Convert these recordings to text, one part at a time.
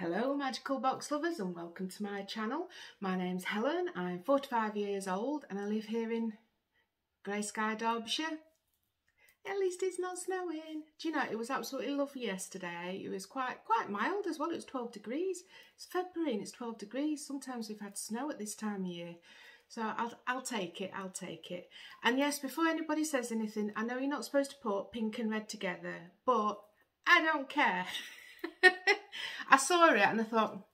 Hello magical box lovers and welcome to my channel. My name's Helen, I'm 45 years old and I live here in Grey Sky, Derbyshire. At least it's not snowing. Do you know, it was absolutely lovely yesterday. It was quite quite mild as well, it was 12 degrees. It's February and it's 12 degrees. Sometimes we've had snow at this time of year. So I'll, I'll take it, I'll take it. And yes, before anybody says anything, I know you're not supposed to put pink and red together, but I don't care. I saw it and I thought,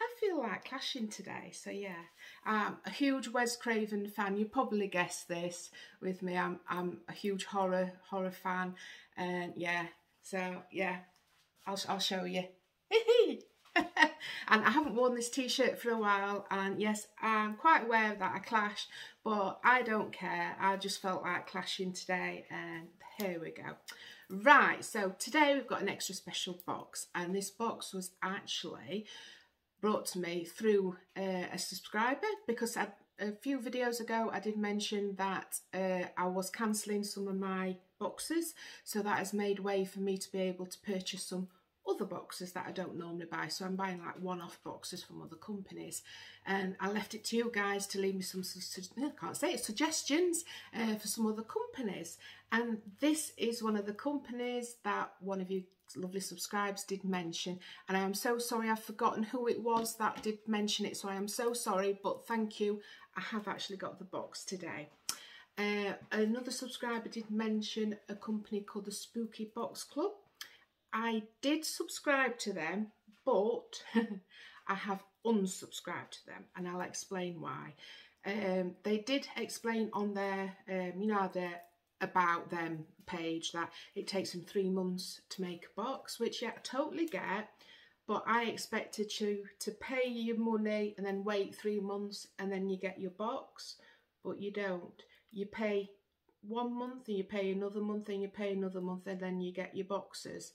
I feel like clashing today. So yeah, I'm a huge Wes Craven fan. You probably guessed this with me. I'm I'm a huge horror horror fan, and yeah. So yeah, I'll I'll show you. and I haven't worn this t-shirt for a while and yes I'm quite aware that I clash but I don't care I just felt like clashing today and here we go Right, so today we've got an extra special box and this box was actually brought to me through uh, a subscriber because I, a few videos ago I did mention that uh, I was cancelling some of my boxes so that has made way for me to be able to purchase some other boxes that I don't normally buy. So I'm buying like one-off boxes from other companies. And I left it to you guys to leave me some, I can't say it, suggestions uh, for some other companies. And this is one of the companies that one of you lovely subscribers did mention. And I am so sorry, I've forgotten who it was that did mention it. So I am so sorry, but thank you. I have actually got the box today. Uh, another subscriber did mention a company called the Spooky Box Club. I did subscribe to them, but I have unsubscribed to them, and I'll explain why. Um, they did explain on their, um, you know, their about them page that it takes them three months to make a box, which yeah, I totally get. But I expected you to pay your money and then wait three months and then you get your box, but you don't. You pay one month and you pay another month and you pay another month and then you get your boxes.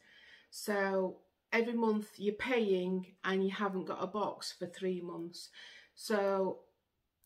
So every month you're paying and you haven't got a box for three months. So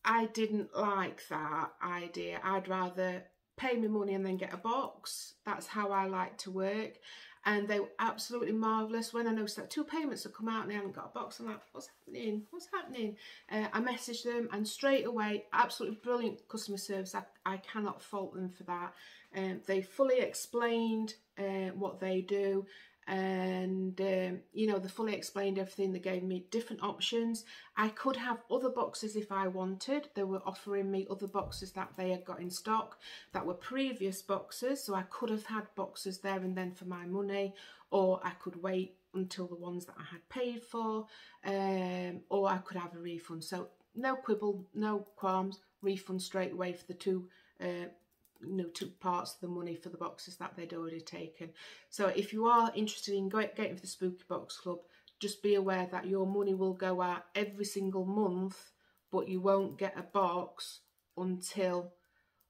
I didn't like that idea. I'd rather pay me money and then get a box. That's how I like to work. And they were absolutely marvellous. When I noticed that two payments had come out and they hadn't got a box, I'm like, what's happening? What's happening? Uh, I messaged them and straight away, absolutely brilliant customer service. I, I cannot fault them for that. Um, they fully explained uh, what they do and um, you know they fully explained everything. They gave me different options. I could have other boxes if i wanted. They were offering me other boxes that they had got in stock that were previous boxes. So i could have had boxes there and then for my money or i could wait until the ones that i had paid for um, or i could have a refund. So no quibble no qualms. Refund straight away for the two uh, know, took parts of the money for the boxes that they'd already taken. So if you are interested in getting for the Spooky Box Club, just be aware that your money will go out every single month, but you won't get a box until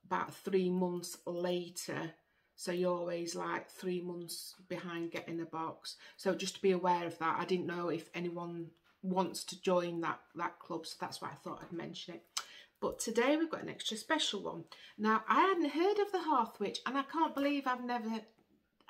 about three months later. So you're always like three months behind getting a box. So just be aware of that. I didn't know if anyone wants to join that, that club, so that's why I thought I'd mention it. But today we've got an extra special one. Now, I hadn't heard of the Hearth Witch and I can't believe I've never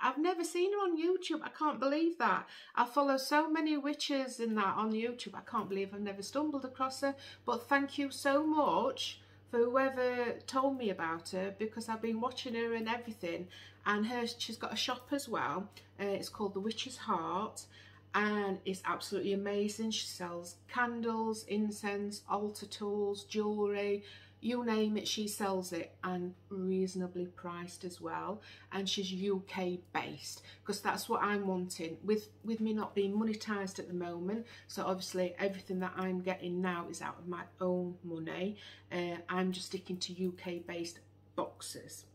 I've never seen her on YouTube. I can't believe that. I follow so many witches in that on YouTube. I can't believe I've never stumbled across her. But thank you so much for whoever told me about her because I've been watching her and everything. And her, she's got a shop as well. Uh, it's called The Witch's Heart and it's absolutely amazing. She sells candles, incense, altar tools, jewellery, you name it, she sells it and reasonably priced as well. And she's UK based because that's what I'm wanting with, with me not being monetized at the moment. So obviously everything that I'm getting now is out of my own money. Uh, I'm just sticking to UK based boxes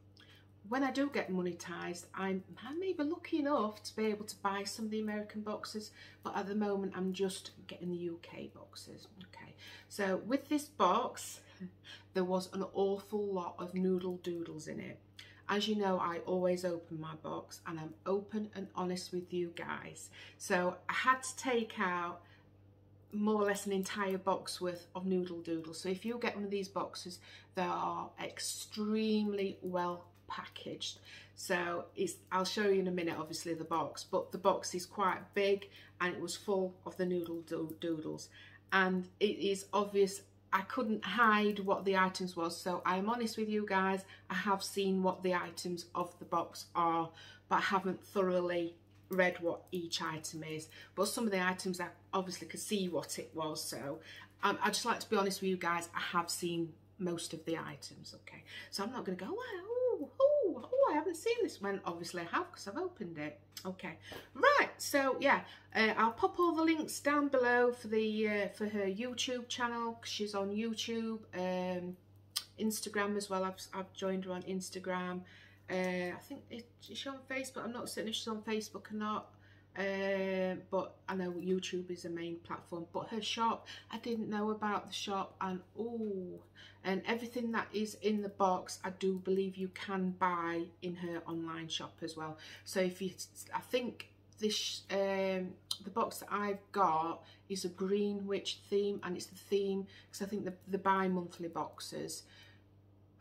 when I do get monetized, I'm, I may be lucky enough to be able to buy some of the American boxes, but at the moment I'm just getting the UK boxes. Okay, so with this box, there was an awful lot of noodle doodles in it. As you know, I always open my box and I'm open and honest with you guys. So I had to take out more or less an entire box worth of noodle doodles. So if you get one of these boxes, they are extremely well packaged. So it's, I'll show you in a minute, obviously, the box, but the box is quite big and it was full of the noodle do doodles. And it is obvious I couldn't hide what the items was. So I'm honest with you guys, I have seen what the items of the box are, but I haven't thoroughly read what each item is. But some of the items I obviously could see what it was. So um, I just like to be honest with you guys, I have seen most of the items, okay? So I'm not going to go, oh, oh, oh, I haven't seen this one. Obviously I have because I've opened it. Okay, right, so yeah, uh, I'll pop all the links down below for the uh, for her YouTube channel. She's on YouTube, um, Instagram as well. I've, I've joined her on Instagram. Uh, I think it, she's on Facebook. I'm not certain if she's on Facebook or not. Uh, but I know YouTube is a main platform. But her shop, I didn't know about the shop, and oh, and everything that is in the box, I do believe you can buy in her online shop as well. So if you, I think this um, the box that I've got is a green witch theme, and it's the theme because I think the the bi-monthly boxes,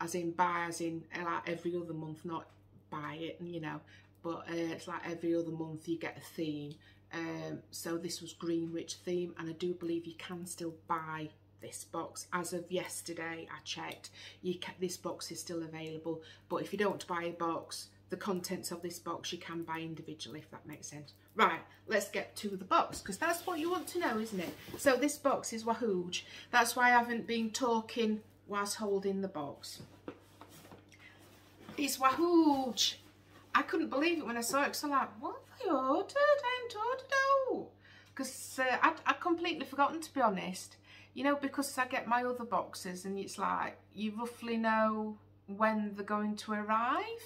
as in buy, as in like every other month, not buy it, you know. But uh, it's like every other month you get a theme. Um, so this was Green Witch theme and I do believe you can still buy this box. As of yesterday I checked you can, this box is still available. But if you don't buy a box the contents of this box you can buy individually if that makes sense. Right let's get to the box because that's what you want to know isn't it? So this box is wahooge. That's why I haven't been talking whilst holding the box it's huge. I couldn't believe it when I saw it because I'm like, what have I ordered? I ain't ordered. Because uh, I'd, I'd completely forgotten to be honest. You know, because I get my other boxes and it's like, you roughly know when they're going to arrive.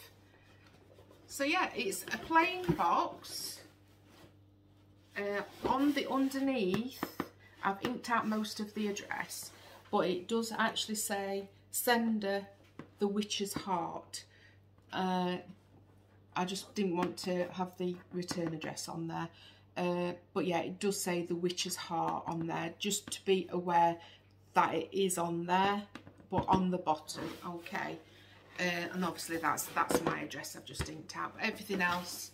So yeah, it's a plain box. Uh, on the underneath, I've inked out most of the address, but it does actually say sender the witch's heart. Uh, I just didn't want to have the return address on there. Uh, but yeah, it does say the Witch's Heart on there, just to be aware that it is on there, but on the bottom, okay. Uh, and obviously that's that's my address I've just inked out. But everything else,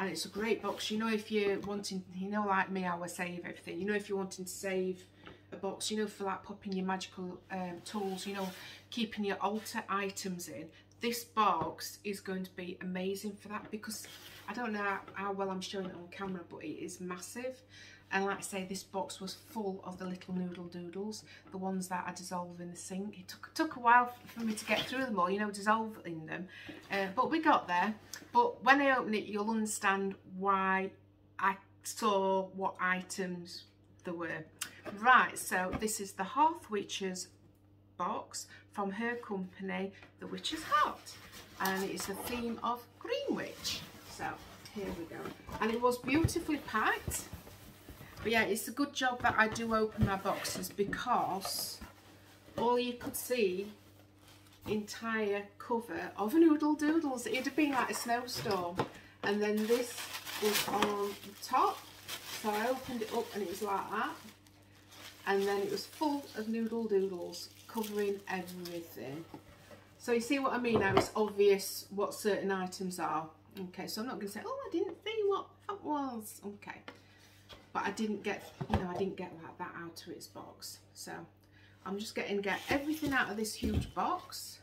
and it's a great box. You know, if you're wanting, you know, like me, I will save everything. You know, if you're wanting to save a box, you know, for like popping your magical um, tools, you know, keeping your altar items in, this box is going to be amazing for that because I don't know how well I'm showing it on camera but it is massive. And like I say this box was full of the little noodle doodles the ones that I dissolve in the sink. It took, took a while for me to get through them all you know dissolving them. Uh, but we got there. But when I open it you'll understand why I saw what items there were right so this is the Hearth Witches box from her company, The Witch's Heart. And it's the theme of Green Witch. So here we go. And it was beautifully packed. But yeah, it's a good job that I do open my boxes because all you could see entire cover of Noodle Doodles. It'd have been like a snowstorm. And then this was on top. So I opened it up and it was like that. And then it was full of Noodle Doodles covering everything. So you see what I mean now? It's obvious what certain items are. Okay, so I'm not going to say, oh, I didn't see what that was. Okay. But I didn't get, you know, I didn't get like that out of its box. So I'm just getting get everything out of this huge box.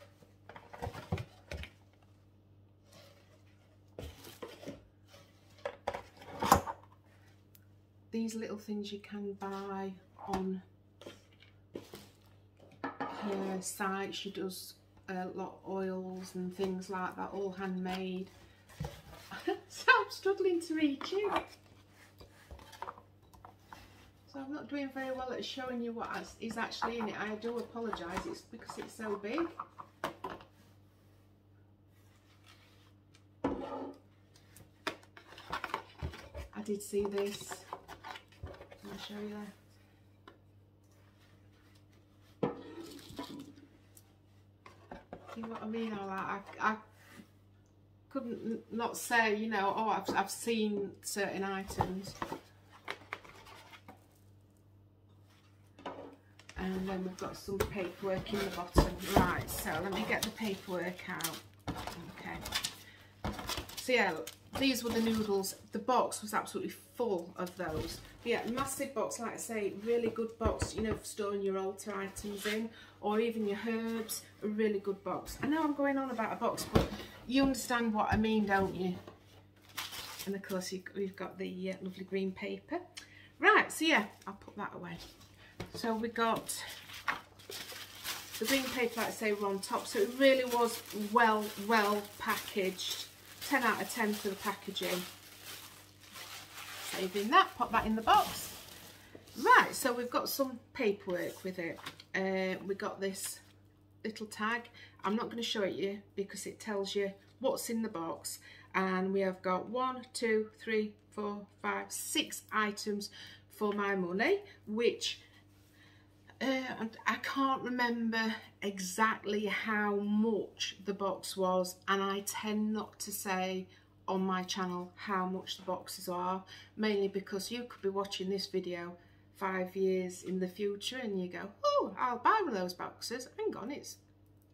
These little things you can buy on her site. She does a lot of oils and things like that, all handmade. so I'm struggling to reach you. So I'm not doing very well at showing you what is actually in it. I do apologise, it's because it's so big. I did see this. Show you there. See what I mean? I, I, I couldn't not say, you know, oh, I've, I've seen certain items. And then we've got some paperwork in the bottom. Right, so let me get the paperwork out. Okay. so yeah, these were the noodles. The box was absolutely full of those. Yeah, massive box, like I say, really good box, you know, for storing your altar items in, or even your herbs, a really good box. I know I'm going on about a box, but you understand what I mean, don't you? And of course, we've got the uh, lovely green paper. Right, so yeah, I'll put that away. So we got the green paper, like I say, were on top. So it really was well, well packaged. 10 out of 10 for the packaging. Saving that, pop that in the box. Right, so we've got some paperwork with it. Uh, we got this little tag. I'm not going to show it you because it tells you what's in the box. And we have got one, two, three, four, five, six items for my money, which uh, I can't remember exactly how much the box was and I tend not to say on my channel how much the boxes are mainly because you could be watching this video five years in the future and you go oh I'll buy one of those boxes. Hang on it's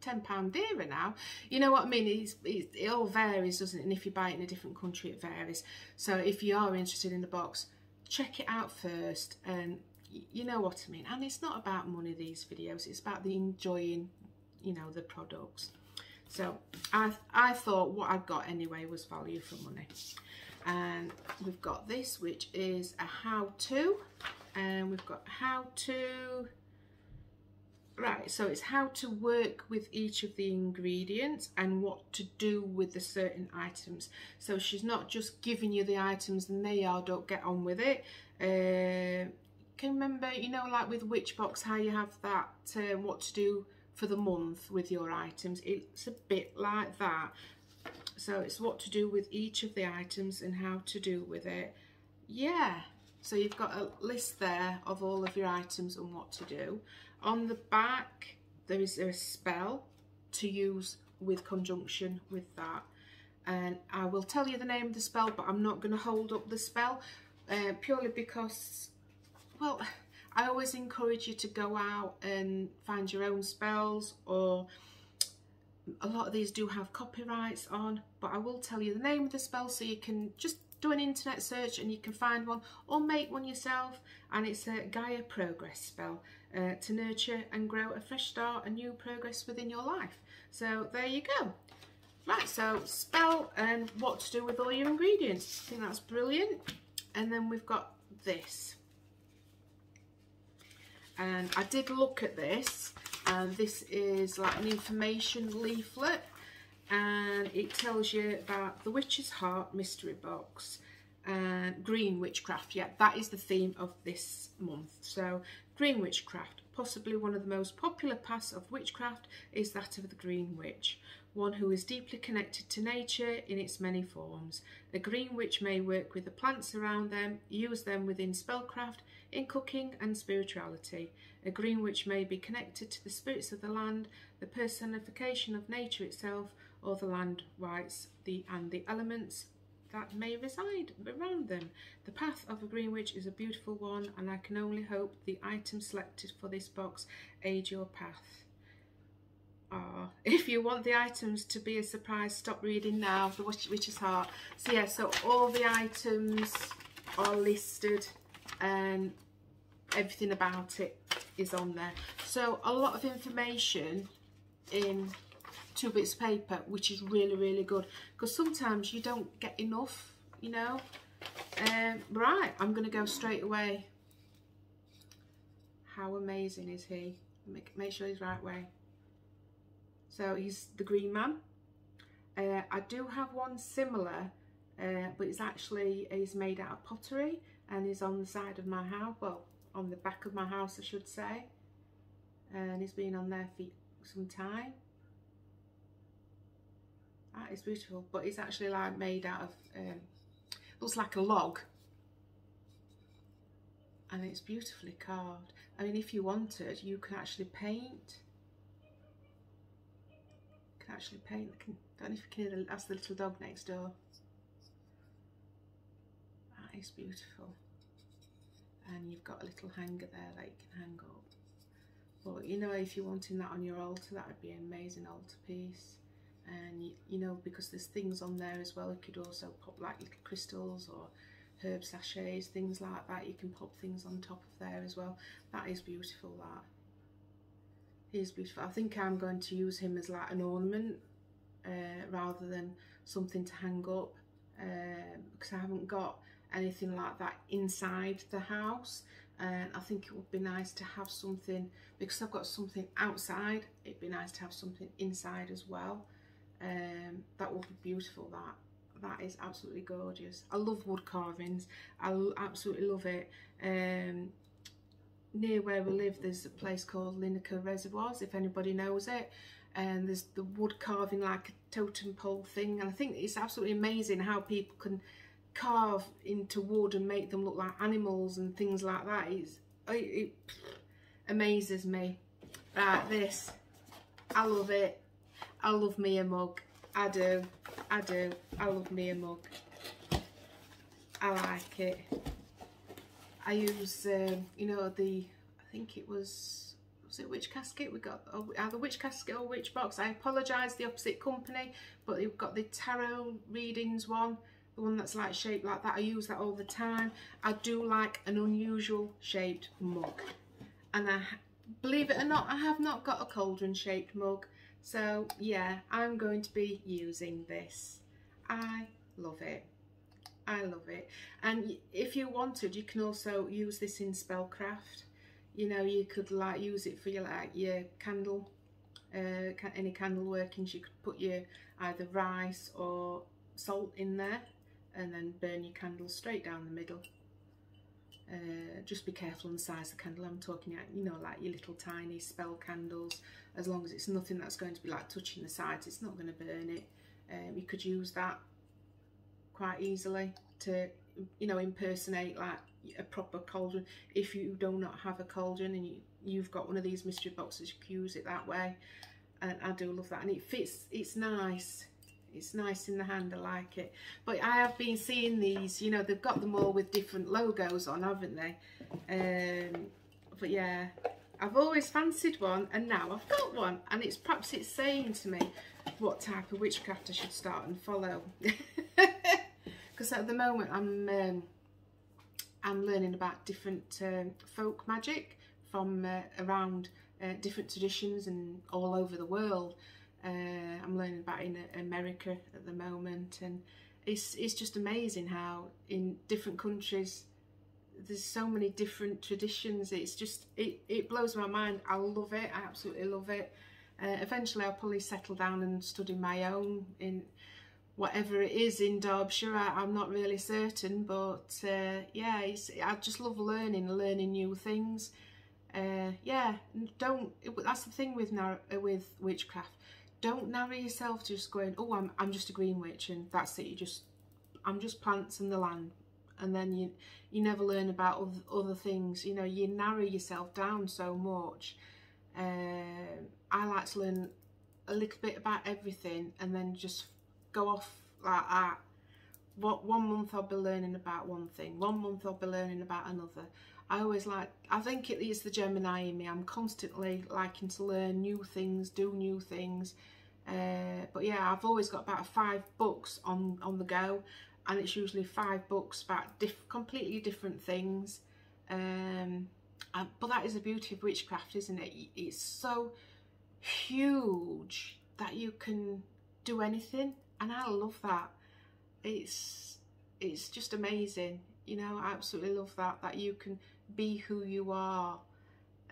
£10 dearer now. You know what I mean? It's, it's, it all varies doesn't it? And if you buy it in a different country it varies. So if you are interested in the box check it out first and you know what I mean. And it's not about money these videos. It's about the enjoying you know the products so I, I thought what I got anyway was value for money. And we've got this which is a how-to and we've got how to right so it's how to work with each of the ingredients and what to do with the certain items. So she's not just giving you the items and they are don't get on with it. Uh, can remember, you know, like with Witchbox, how you have that, uh, what to do for the month with your items. It's a bit like that. So it's what to do with each of the items and how to do with it. Yeah. So you've got a list there of all of your items and what to do. On the back, there is a spell to use with conjunction with that. And I will tell you the name of the spell, but I'm not going to hold up the spell uh, purely because well, I always encourage you to go out and find your own spells or a lot of these do have copyrights on, but I will tell you the name of the spell so you can just do an internet search and you can find one or make one yourself and it's a Gaia progress spell uh, to nurture and grow a fresh start, a new progress within your life. So there you go. Right, so spell and what to do with all your ingredients. I think that's brilliant. And then we've got this and I did look at this and this is like an information leaflet and it tells you about the Witch's Heart mystery box and green witchcraft yeah that is the theme of this month so green witchcraft possibly one of the most popular paths of witchcraft is that of the green witch one who is deeply connected to nature in its many forms. A green witch may work with the plants around them, use them within spellcraft, in cooking and spirituality. A green witch may be connected to the spirits of the land, the personification of nature itself, or the land rights the, and the elements that may reside around them. The path of a green witch is a beautiful one and I can only hope the items selected for this box aid your path. Ah, if you want the items to be a surprise, stop reading now. The Witch's Heart. So yeah, so all the items are listed and everything about it is on there. So a lot of information in two bits of paper, which is really, really good. Because sometimes you don't get enough, you know. Um, right, I'm going to go straight away. How amazing is he? Make, make sure he's right way. So he's the green man. Uh, I do have one similar, uh, but it's actually he's made out of pottery and he's on the side of my house, well, on the back of my house, I should say. And it's been on there for some time. That is beautiful, but it's actually like made out of, um, looks like a log. And it's beautifully carved. I mean, if you wanted, you can actually paint can actually paint. I don't know if you can hear the, that's the little dog next door. That is beautiful. And you've got a little hanger there that you can hang up. But you know, if you're wanting that on your altar, that would be an amazing altar piece. and you, you know because there's things on there as well you could also pop like little crystals or herb sachets things like that you can pop things on top of there as well that is beautiful that is beautiful I think I'm going to use him as like an ornament uh, rather than something to hang up because I haven't got anything like that inside the house. And I think it would be nice to have something because I've got something outside it'd be nice to have something inside as well. Um, that would be beautiful that that is absolutely gorgeous. I love wood carvings I absolutely love it. Um, near where we live there's a place called Linacre Reservoirs if anybody knows it. And there's the wood carving like a totem pole thing and I think it's absolutely amazing how people can carve into wood and make them look like animals and things like that it, it amazes me. Right this I love it. I love me a mug. I do. I do. I love me a mug. I like it. I use um, you know the I think it was was it Witch Casket? We got oh, either Witch Casket or Witchbox. I apologize the opposite company but you've got the tarot readings one one that's like shaped like that. I use that all the time. I do like an unusual shaped mug. And I believe it or not I have not got a cauldron shaped mug. So yeah I'm going to be using this. I love it. I love it. And if you wanted you can also use this in spellcraft. You know you could like use it for your like your candle uh, any candle workings. You could put your either rice or salt in there and then burn your candle straight down the middle. Uh, just be careful on the size of the candle. I'm talking about you know like your little tiny spell candles. As long as it's nothing that's going to be like touching the sides it's not going to burn it. Um, you could use that quite easily to you know impersonate like a proper cauldron. If you do not have a cauldron and you, you've got one of these mystery boxes you can use it that way. And I do love that. And it fits it's nice it's nice in the hand I like it. But I have been seeing these you know they've got them all with different logos on haven't they? Um, but yeah I've always fancied one and now I've got one and it's perhaps it's saying to me what type of witchcraft I should start and follow. Because at the moment I'm um, I'm learning about different um, folk magic from uh, around uh, different traditions and all over the world. Uh, I'm learning about in uh, America at the moment and it's, it's just amazing how in different countries there's so many different traditions it's just it, it blows my mind I love it I absolutely love it uh, eventually I'll probably settle down and study my own in whatever it is in Derbyshire. I, am not really certain, but uh, yeah, I just love learning, learning new things. Uh, yeah, don't. That's the thing with with witchcraft. Don't narrow yourself to just going, oh, I'm I'm just a green witch, and that's it. You just, I'm just plants in the land, and then you you never learn about other, things. You know, you narrow yourself down so much. Uh, I like to learn a little bit about everything, and then just go off like that. What one month I'll be learning about one thing, one month I'll be learning about another. I always like, I think it is the Gemini in me. I'm constantly liking to learn new things, do new things. Uh, but yeah, I've always got about five books on, on the go and it's usually five books about diff completely different things. Um, and, but that is the beauty of witchcraft, isn't it? It's so huge that you can do anything and I love that. It's it's just amazing, you know. I absolutely love that that you can be who you are,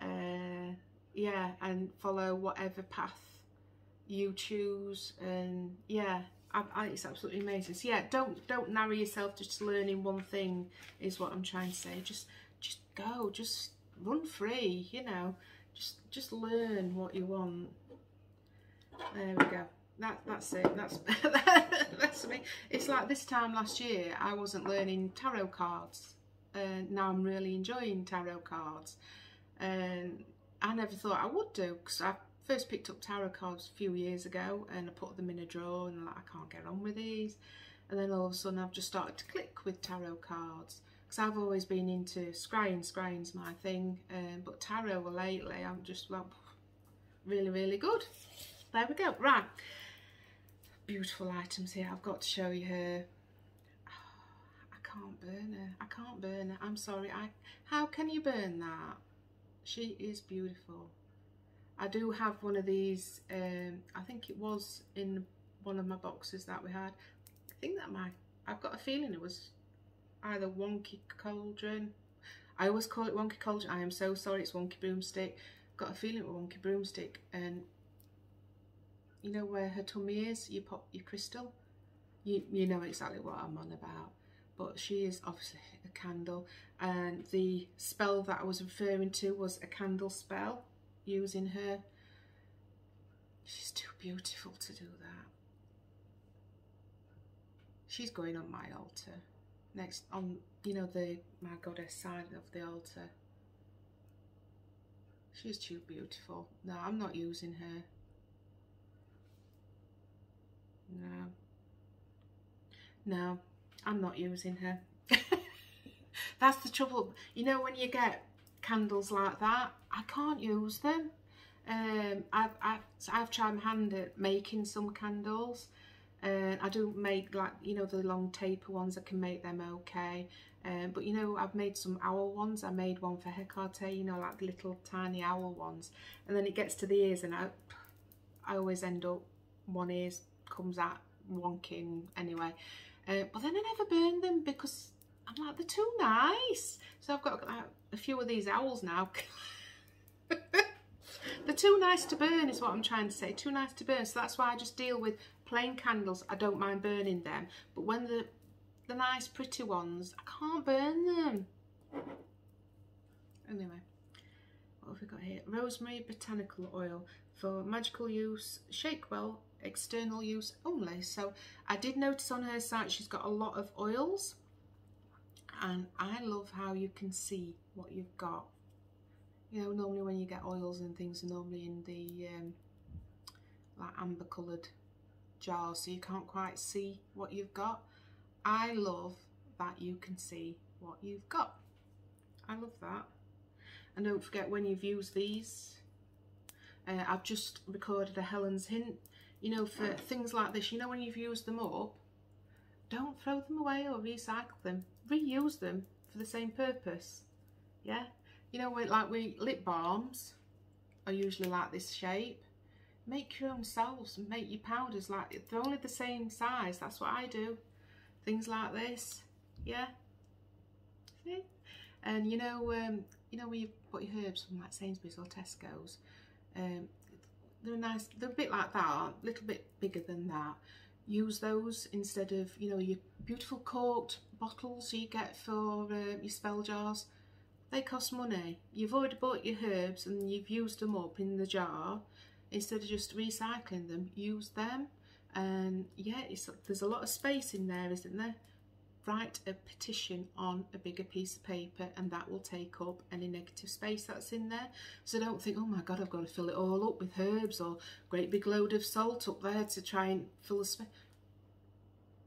uh, yeah, and follow whatever path you choose, and yeah, I, I, it's absolutely amazing. So yeah, don't don't narrow yourself just learning one thing. Is what I'm trying to say. Just just go, just run free, you know. Just just learn what you want. There we go that that's it that's that's me it's like this time last year I wasn't learning tarot cards and now I'm really enjoying tarot cards and I never thought I would do because I first picked up tarot cards a few years ago and I put them in a drawer and like I can't get on with these and then all of a sudden I've just started to click with tarot cards because I've always been into scrying scrying's my thing um, but tarot lately I'm just like really really good there we go right beautiful items here. I've got to show you her. I can't burn her. I can't burn her. I'm sorry. I. How can you burn that? She is beautiful. I do have one of these. Um, I think it was in one of my boxes that we had. I think that my. I've got a feeling it was either Wonky Cauldron. I always call it Wonky Cauldron. I am so sorry. It's Wonky Broomstick. Got a feeling it was Wonky Broomstick, and you know where her tummy is, you pop your crystal. You, you know exactly what I'm on about. But she is obviously a candle. And the spell that I was referring to was a candle spell using her. She's too beautiful to do that. She's going on my altar. Next on, you know, the my goddess side of the altar. She's too beautiful. No, I'm not using her. No. No, I'm not using her. That's the trouble. You know, when you get candles like that, I can't use them. Um, I've, I've, I've tried my hand at making some candles. And uh, I do make like, you know, the long taper ones, I can make them okay. Um, but you know, I've made some owl ones. I made one for Hecate, you know, like the little tiny owl ones. And then it gets to the ears and I, I always end up one ear's comes out wonking anyway. Uh, but then I never burn them because I'm like, they're too nice. So I've got uh, a few of these owls now. they're too nice to burn is what I'm trying to say. Too nice to burn. So that's why I just deal with plain candles. I don't mind burning them. But when the, the nice pretty ones, I can't burn them. Anyway, what have we got here? Rosemary botanical oil for magical use. Shake well external use only. So I did notice on her site she's got a lot of oils and I love how you can see what you've got. You know, normally when you get oils and things are normally in the um, like amber coloured jars so you can't quite see what you've got. I love that you can see what you've got. I love that. And don't forget when you've used these, uh, I've just recorded a Helen's Hint you know, for things like this, you know, when you've used them up, don't throw them away or recycle them. Reuse them for the same purpose. Yeah? You know, like we lip balms are usually like this shape. Make your own selves make your powders like, they're only the same size. That's what I do. Things like this. Yeah? See? And you know, um, you know when you put your herbs from like Sainsbury's or Tesco's, um, they're nice they're a bit like that a little bit bigger than that use those instead of you know your beautiful corked bottles you get for uh, your spell jars they cost money you've already bought your herbs and you've used them up in the jar instead of just recycling them use them and yeah there's a lot of space in there isn't there write a petition on a bigger piece of paper and that will take up any negative space that's in there. So don't think, oh my God, I've got to fill it all up with herbs or great big load of salt up there to try and fill the space.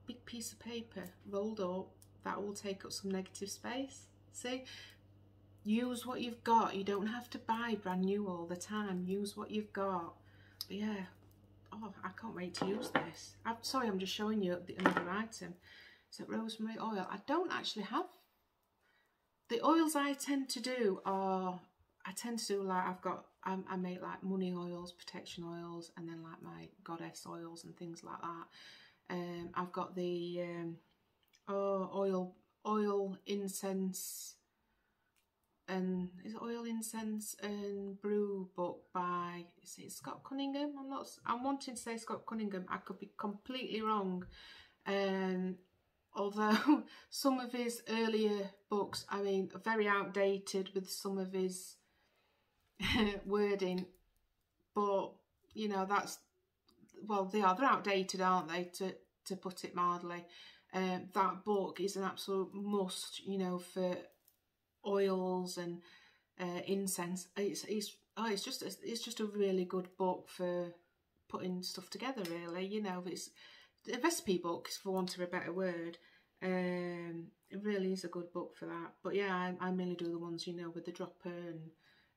Big piece of paper rolled up, that will take up some negative space. See, use what you've got. You don't have to buy brand new all the time. Use what you've got. But yeah, oh, I can't wait to use this. I'm sorry, I'm just showing you the, another item. So rosemary oil. I don't actually have the oils I tend to do are I tend to do like I've got I, I make like money oils, protection oils, and then like my goddess oils and things like that. Um, I've got the um, oh, oil oil incense and is it oil incense and brew book by is it Scott Cunningham? I'm not I'm wanting to say Scott Cunningham. I could be completely wrong. Um, although some of his earlier books, I mean, are very outdated with some of his wording, but you know, that's well, they are they're outdated, aren't they? To to put it mildly, um, that book is an absolute must, you know, for oils and uh, incense. It's it's oh, it's just it's just a really good book for putting stuff together. Really, you know, it's a recipe book, for want of a better word. Um, it really is a good book for that. But yeah, I, I mainly do the ones, you know, with the dropper and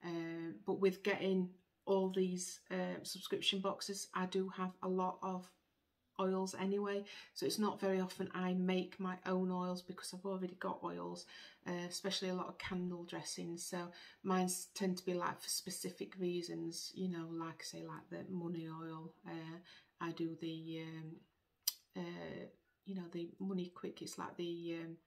um, but with getting all these uh, subscription boxes, I do have a lot of oils anyway so it's not very often I make my own oils because I've already got oils uh, especially a lot of candle dressings. So mine tend to be like for specific reasons you know like I say like the money oil uh, I do the um, uh, you know the money quick it's like the um,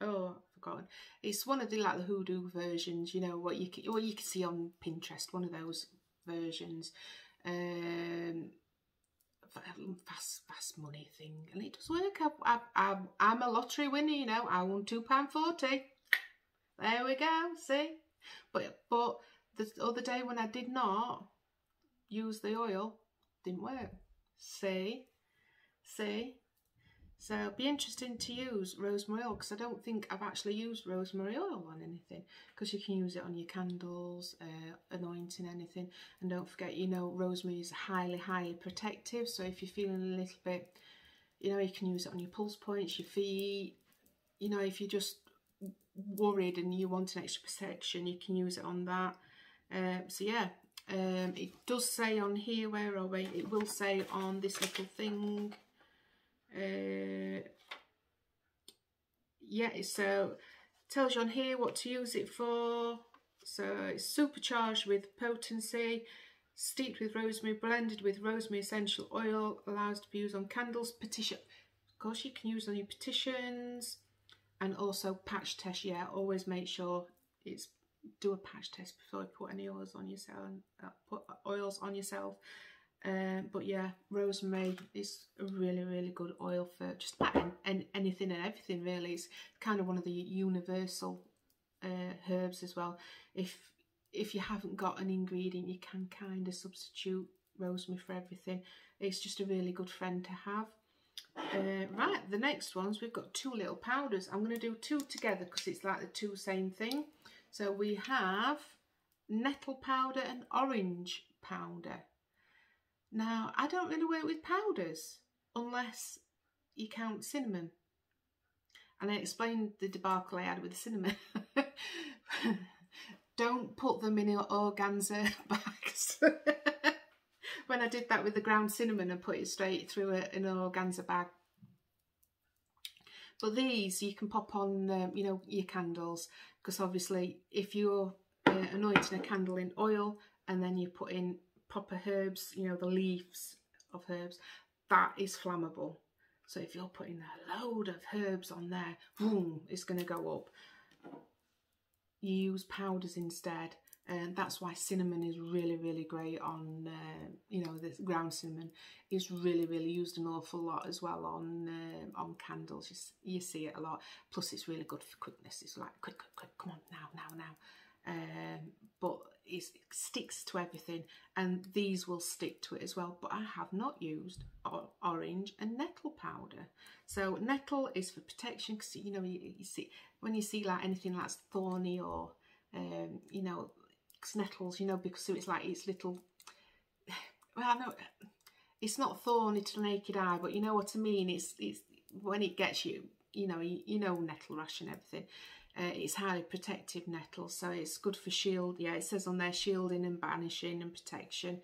oh I've forgotten. It's one of the like the hoodoo versions you know what you can what you can see on Pinterest one of those versions. Um fast fast money thing. And it does work. I, I, I, am a lottery winner you know. I won £2.40 there we go. See? But but the other day when I did not use the oil didn't work. See? See so it'd be interesting to use rosemary oil because I don't think I've actually used rosemary oil on anything because you can use it on your candles, uh, anointing anything. And don't forget, you know, rosemary is highly, highly protective. So if you're feeling a little bit, you know, you can use it on your pulse points, your feet. You know, if you're just worried and you want an extra protection, you can use it on that. Um, so yeah, um, it does say on here, where are we? It will say on this little thing uh, yeah, so tells you on here what to use it for. So it's supercharged with potency, steeped with rosemary, blended with rosemary essential oil, allows to be used on candles, petition. Of course, you can use on your petitions and also patch test. Yeah, always make sure it's do a patch test before you put any oils on yourself. Uh, put oils on yourself um, but yeah, rosemary is a really, really good oil for just and anything and everything really. It's kind of one of the universal uh, herbs as well. If if you haven't got an ingredient, you can kind of substitute rosemary for everything. It's just a really good friend to have. Uh, right, the next ones, we've got two little powders. I'm going to do two together because it's like the two same thing. So we have nettle powder and orange powder. Now, I don't really work with powders unless you count cinnamon. And I explained the debacle I had with the cinnamon. don't put them in your organza bags. when I did that with the ground cinnamon and put it straight through an organza bag. But these you can pop on, um, you know, your candles because obviously if you're uh, anointing a candle in oil and then you put in proper herbs, you know, the leaves of herbs, that is flammable. So if you're putting a load of herbs on there, boom, it's going to go up. You use powders instead. And that's why cinnamon is really, really great on, uh, you know, the ground cinnamon is really, really used an awful lot as well on uh, on candles. You, you see it a lot. Plus, it's really good for quickness. It's like, quick, quick, quick, come on, now, now, now. Um, it sticks to everything and these will stick to it as well. But I have not used orange and nettle powder. So nettle is for protection because you know you, you, see when you see like anything that's thorny or um, you know nettles you know because it's like it's little well I know it's not thorny to the naked eye but you know what I mean? It's it's when it gets you you know you, you know nettle rash and everything uh, it's highly protective nettle, so it's good for shield. Yeah, it says on there shielding and banishing and protection.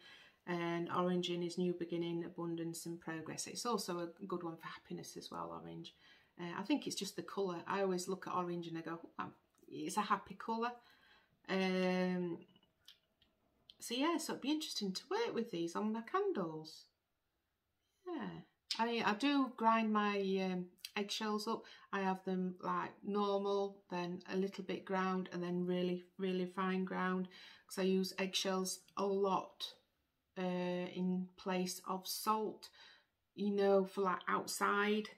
And orange in is new beginning, abundance and progress. It's also a good one for happiness as well, orange. Uh, I think it's just the colour. I always look at orange and I go, oh, it's a happy colour. Um, so yeah, so it'd be interesting to work with these on the candles. Yeah. I I do grind my um, eggshells up. I have them like normal, then a little bit ground, and then really, really fine ground. Because I use eggshells a lot uh, in place of salt, you know, for like outside.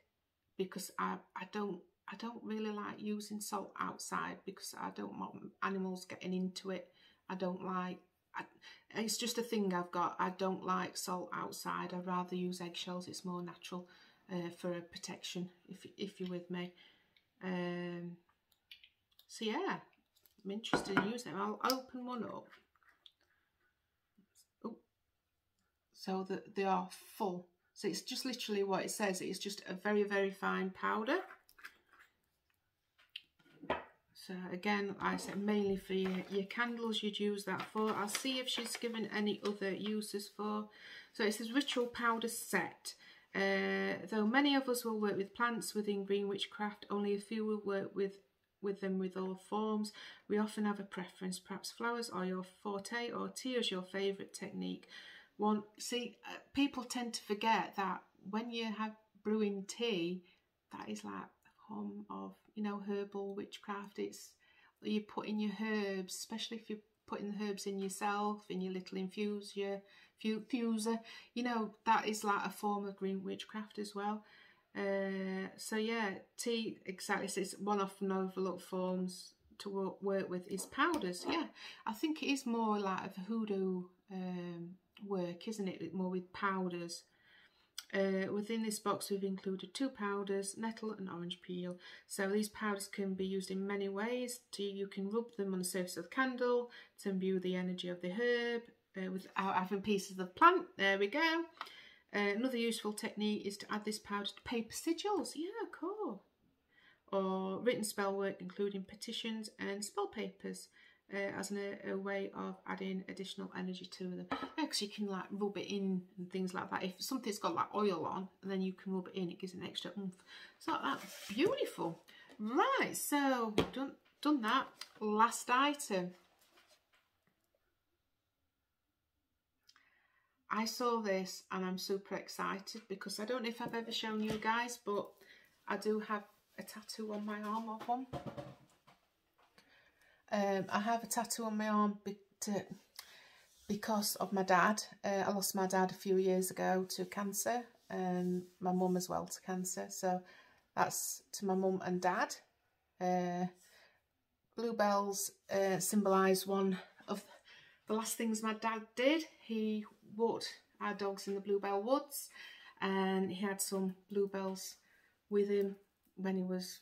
Because I, I don't I don't really like using salt outside because I don't want animals getting into it. I don't like, I, it's just a thing I've got. I don't like salt outside. I'd rather use eggshells. It's more natural uh, for a protection if, if you're with me. Um, so yeah, I'm interested in using them. I'll open one up. Oh, so that they are full. So it's just literally what it says. It's just a very, very fine powder. So again, I said mainly for your, your candles you'd use that for. I'll see if she's given any other uses for. So it says ritual powder set. Uh, though many of us will work with plants within green witchcraft, only a few will work with with them with all forms. We often have a preference, perhaps flowers are your forte or tea is your favourite technique. One, see, uh, people tend to forget that when you have brewing tea, that is like form of, you know, herbal witchcraft. It's you put in your herbs, especially if you're putting the herbs in yourself, in your little infuser, infuser. You know, that is like a form of green witchcraft as well. Uh, so yeah, tea exactly. So it's one often overlooked forms to work, with is powders. Yeah, I think it is more like a hoodoo um, work, isn't it? More with powders. Uh, within this box we've included two powders, nettle and orange peel. So these powders can be used in many ways. You can rub them on the surface of the candle to imbue the energy of the herb uh, without having pieces of plant. There we go. Uh, another useful technique is to add this powder to paper sigils. Yeah, cool. Or written spell work, including petitions and spell papers, uh, as an, a, way of adding additional energy to them. Because you can like rub it in and things like that. If something's got like oil on, then you can rub it in, it gives an extra oomph. So that's beautiful. Right, so done done that. Last item. I saw this and I'm super excited because I don't know if I've ever shown you guys, but I do have a tattoo on my arm of one. Um, I have a tattoo on my arm be to, because of my dad. Uh, I lost my dad a few years ago to cancer and my mum as well to cancer. So that's to my mum and dad. Uh, bluebells uh, symbolise one of the last things my dad did. He walked our dogs in the Bluebell Woods and he had some bluebells with him when he was,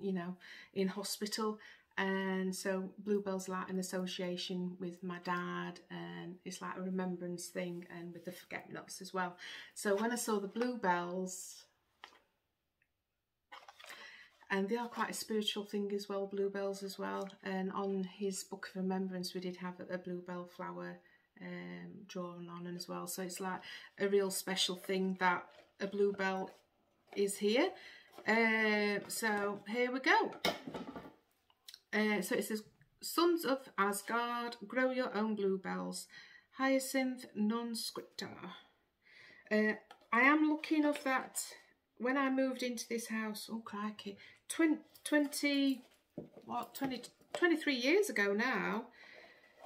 you know, in hospital. And so Bluebell's like an association with my dad and it's like a remembrance thing and with the forget-me-nots as well. So when I saw the Bluebells, and they are quite a spiritual thing as well, bluebells as well. And on his book of remembrance, we did have a, bluebell flower um, drawn on as well. So it's like a real special thing that a bluebell is here. Uh, so here we go. Uh, so it says, Sons of Asgard, grow your own bluebells. Hyacinth non-scripta. Uh, I am looking of that when I moved into this house. Oh, crikey. 20, 20 what, 20, 23 years ago now.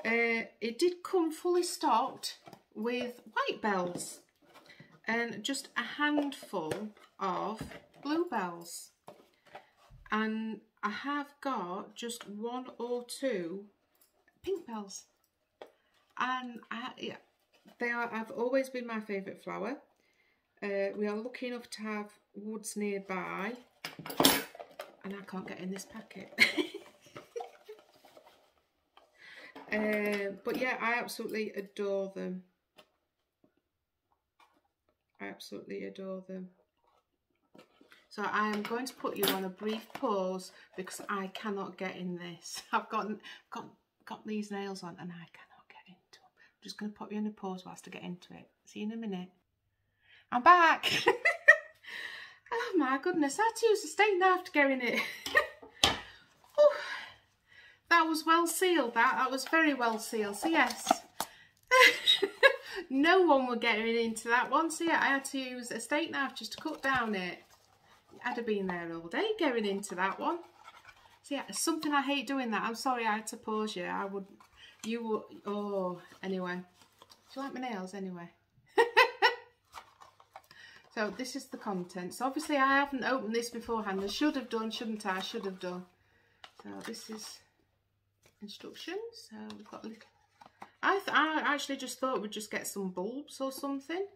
Uh, it did come fully stocked with white bells and just a handful of bluebells. And I have got just one or two pink bells. And I, yeah, they are, have always been my favourite flower. Uh, we are lucky enough to have woods nearby. And I can't get in this packet. Um, but yeah, I absolutely adore them. I absolutely adore them. So I am going to put you on a brief pause because I cannot get in this. I've got got got these nails on and I cannot get into them. I'm just going to put you on a pause whilst I get into it. See you in a minute. I'm back. oh my goodness, I had to use a steak knife to get in it. that was well sealed that that was very well sealed so yes no one would get into that one so yeah I had to use a steak knife just to cut down it I'd have been there all day going into that one. So yeah something I hate doing that. I'm sorry I had to pause you. I would you would oh anyway. Do you like my nails anyway? So this is the contents obviously I haven't opened this beforehand. I should have done shouldn't I? Should have done. So this is instructions. So we've got a little. I, I actually just thought we'd just get some bulbs or something.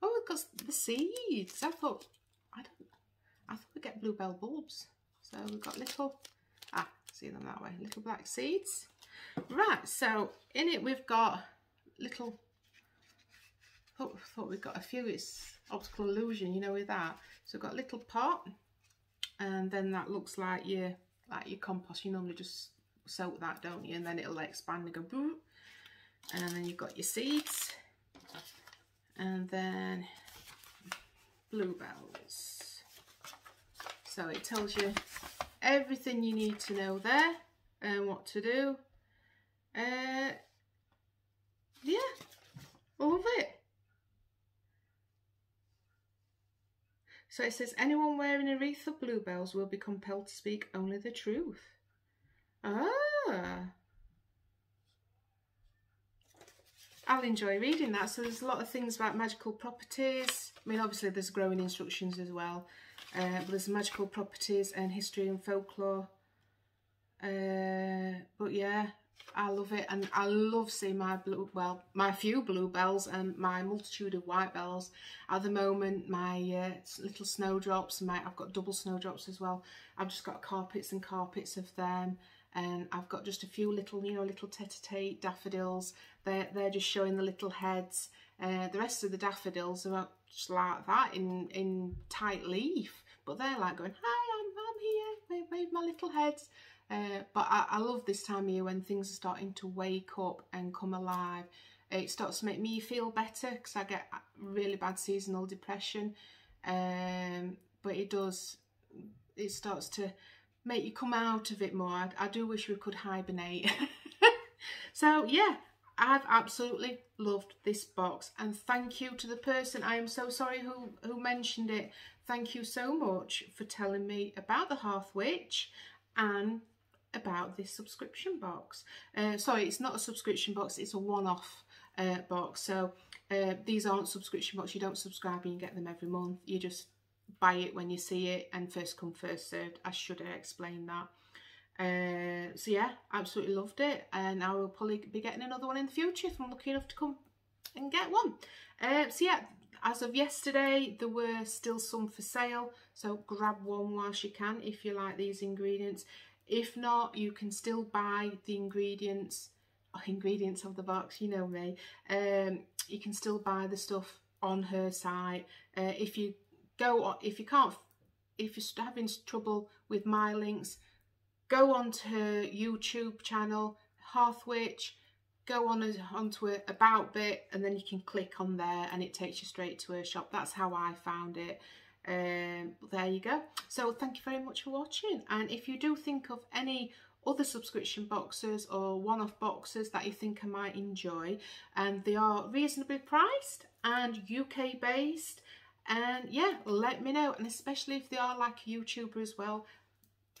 Oh, we've got the seeds. I thought I don't. I thought we'd get bluebell bulbs. So we've got little. Ah, see them that way. Little black seeds. Right. So in it we've got little. Oh, thought we've got a few. It's optical illusion, you know, with that. So we've got a little pot and then that looks like your like your compost you normally just soak that don't you and then it'll expand and go boo and then you've got your seeds and then bluebells. So it tells you everything you need to know there and what to do. Uh, yeah I love it. So it says anyone wearing a wreath of bluebells will be compelled to speak only the truth. Ah I'll enjoy reading that. So there's a lot of things about magical properties. I mean, obviously there's growing instructions as well. Uh, but there's magical properties and history and folklore. Uh, but yeah, I love it. And I love seeing my blue, well, my few bluebells and my multitude of white bells. At the moment, my uh, little snowdrops, my, I've got double snowdrops as well. I've just got carpets and carpets of them and I've got just a few little, you know, little tete-a-tete daffodils. They're, they're just showing the little heads. Uh, the rest of the daffodils are just like that in, in tight leaf, but they're like going, hi, I'm, I'm here, wave my little heads. Uh, but I, I love this time of year when things are starting to wake up and come alive. It starts to make me feel better because I get really bad seasonal depression. Um, but it does, it starts to make you come out of it more. I, I do wish we could hibernate. so yeah, I've absolutely loved this box and thank you to the person, I am so sorry who, who mentioned it. Thank you so much for telling me about the Hearth Witch and about this subscription box. Uh, sorry, it's not a subscription box, it's a one-off uh, box. So uh, these aren't subscription box, you don't subscribe and you get them every month. You just buy it when you see it and first come first served I should have explained that. Uh, so yeah absolutely loved it. And I will probably be getting another one in the future if I'm lucky enough to come and get one. Uh, so yeah as of yesterday there were still some for sale. So grab one whilst you can if you like these ingredients. If not you can still buy the ingredients ingredients of the box you know me. Um, you can still buy the stuff on her site. Uh, if you go on, if you can't, if you're having trouble with my links, go onto her YouTube channel, Hearthwitch, go on onto a about bit and then you can click on there and it takes you straight to her shop. That's how I found it. Um, there you go. So thank you very much for watching. And if you do think of any other subscription boxes or one-off boxes that you think I might enjoy and they are reasonably priced and UK based and yeah let me know and especially if they are like a youtuber as well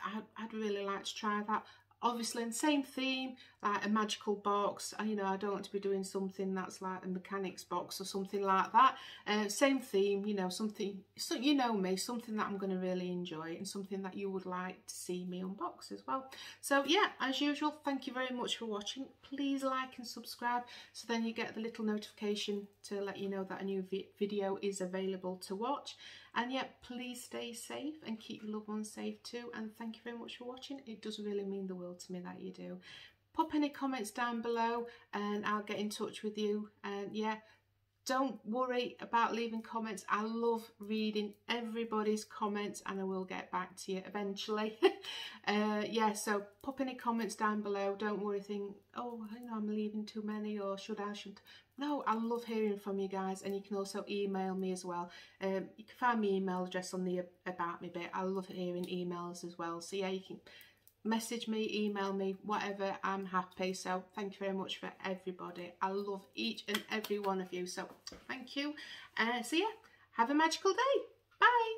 I'd, I'd really like to try that obviously same theme like a magical box you know I don't want to be doing something that's like a mechanics box or something like that. Uh, same theme you know something so you know me something that I'm going to really enjoy and something that you would like to see me unbox as well. So yeah as usual thank you very much for watching. Please like and subscribe so then you get the little notification to let you know that a new vi video is available to watch and yet, please stay safe and keep your loved ones safe too. And thank you very much for watching. It does really mean the world to me that you do. Pop any comments down below and I'll get in touch with you. And yeah, don't worry about leaving comments. I love reading everybody's comments and I will get back to you eventually. uh, yeah, so pop any comments down below. Don't worry, think, oh, I know I'm leaving too many or should I, should No, I love hearing from you guys and you can also email me as well. Um, you can find my email address on the About Me bit. I love hearing emails as well. So yeah, you can message me, email me, whatever, I'm happy. So thank you very much for everybody. I love each and every one of you. So thank you. Uh, so yeah, have a magical day. Bye.